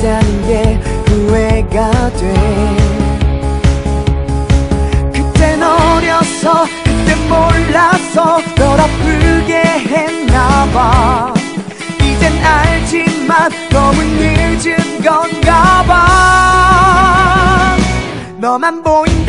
했다는 게 후회가 돼. 그땐 어려서 그땐 몰라서 널 아프게 했나봐. 이젠 알지만 너무 늦은 건가봐. 너만 보인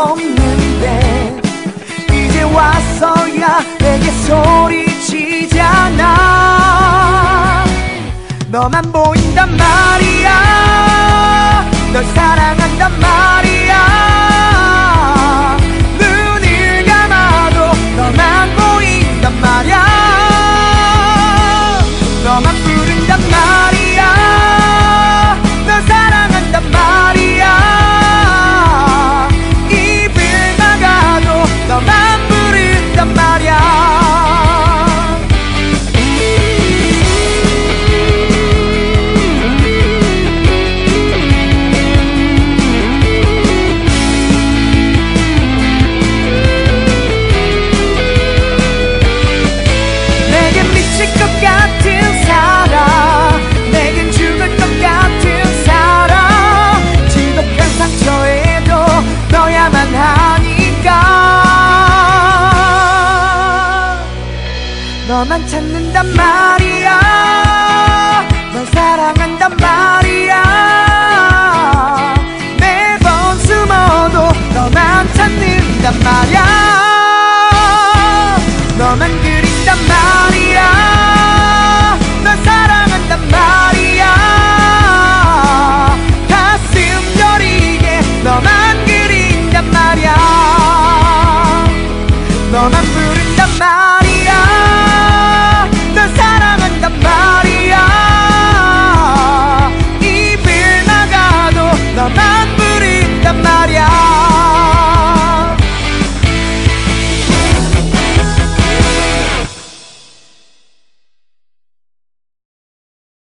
없는데 이제 와서야 내게 소리치잖아. 너만 보인단 말이야. 널 사랑한단 말이야 너만 찾는단 말이야. 널 사랑한단 말이야. 매번 숨어도 너만 찾는단 말이야. 너만 그린단 말이야. 널 사랑한단 말이야. 가슴 저리게 너만 그린단 말이야. 너만